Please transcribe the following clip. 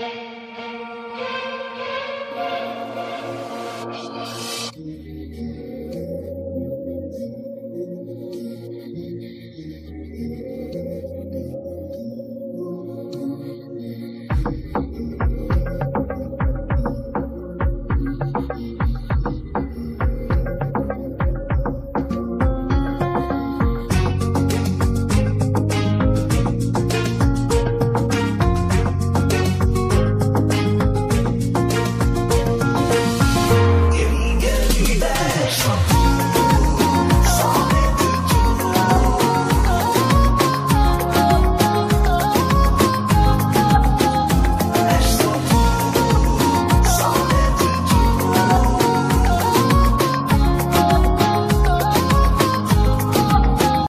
Hey.